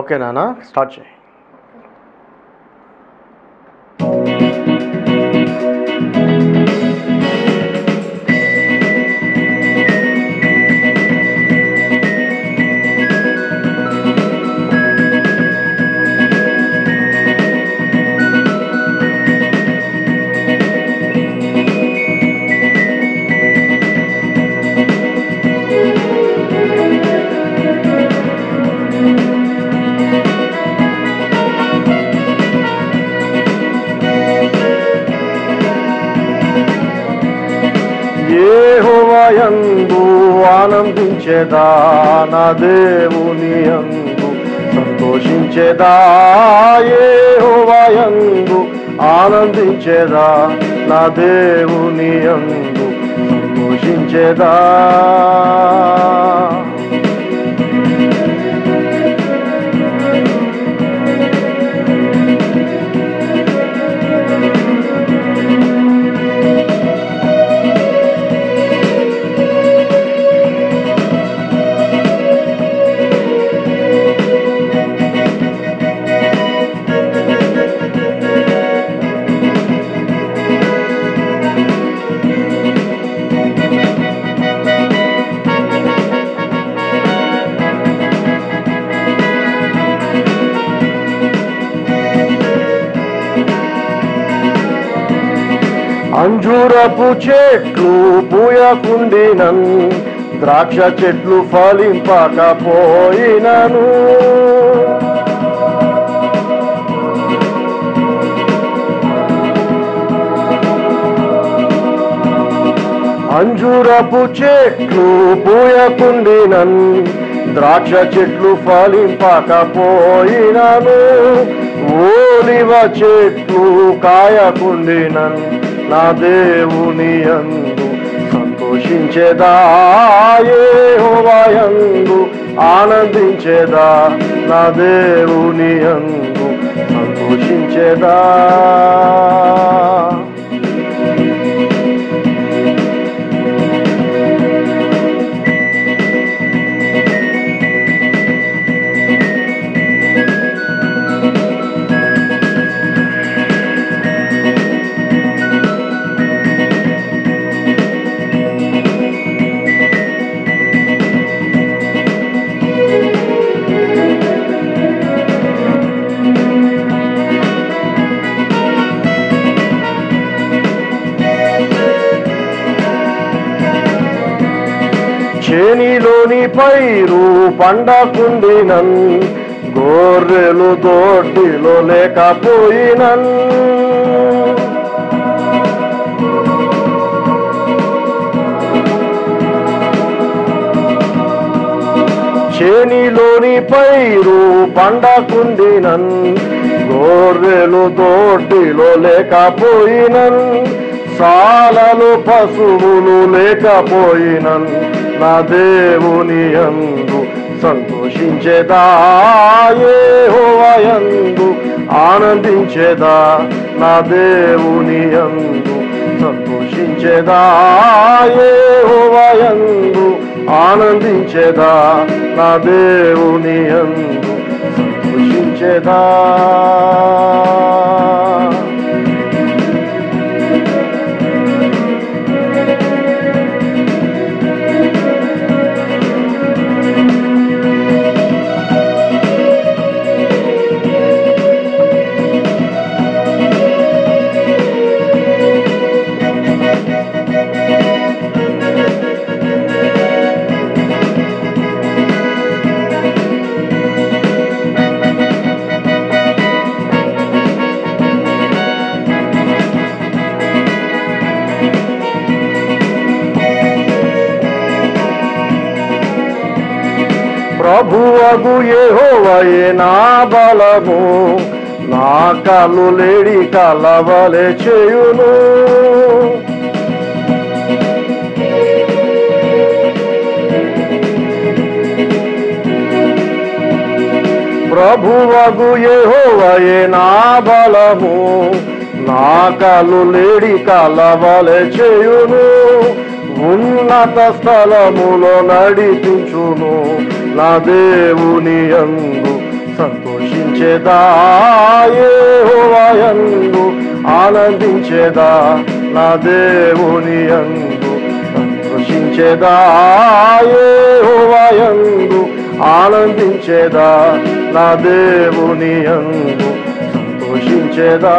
Okay నాన్న start చేయి. యెహోవాయందు ఆనందించేదా నా దేవుని యందు సంతోషించేదా యెహోవాయందు ఆనందించేదా నా దేవుని యందు సంతోషించేదా? అంజూరపు చెట్లు పూయకుండినన్ ద్రాక్ష చెట్లు ఫలింపకపోయినను. అంజూరపు చెట్లు పూయకుండినన్ ద్రాక్ష చెట్లు ఫలింపకపోయినను. ఓలివ చెట్లు కాయకుండినన్ నా దేవుని అందు సంతోషించేదా యెహోవాయందు ఆనందించేదా నా దేవుని అందు సంతోషించేదా? చేనిలోని పైరు పండకుండినన్ గోర్రెలు తోటిలో లేకపోయినన్. చేనిలోని పైరు పండకుండినన్ గోర్రెలు తోటిలో లేకపోయినన్. సాలలు పశువులు లేకపోయినన్ నా దేవుని అందు సంతోషించేదా యెహోవాయందు ఆనందించేదా నా దేవుని అందు సంతోషించేదా యెహోవాయందు ఆనందించేదా నా దేవుని అందు సంతోషించేదా. ప్రభువగు యెహోవయే నా బలము. నా కలు లేడి కలవలే చేయును. ప్రభువగు యెహోవయే నా బలము. నా కలు లేడి కలవలే చేయును. ఉన్నత స్థలములో నడిపించును. నా దేవుని అందు సంతోషించేదా యెహోవాయందు ఆనందించేదా నా దేవుని అందు సంతోషించేదా యెహోవాయందు ఆనందించేదా నా దేవుని అందు సంతోషించేదా.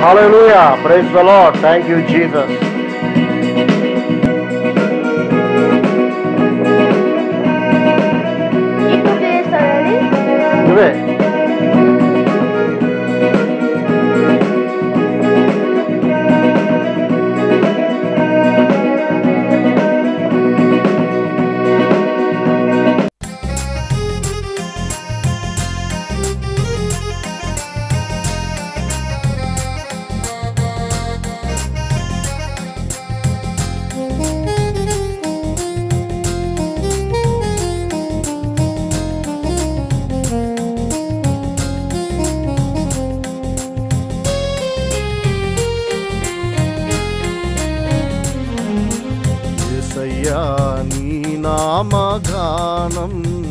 Hallelujah. Praise the Lord. Thank you, Jesus. యేసయ్యా నీ నామగానం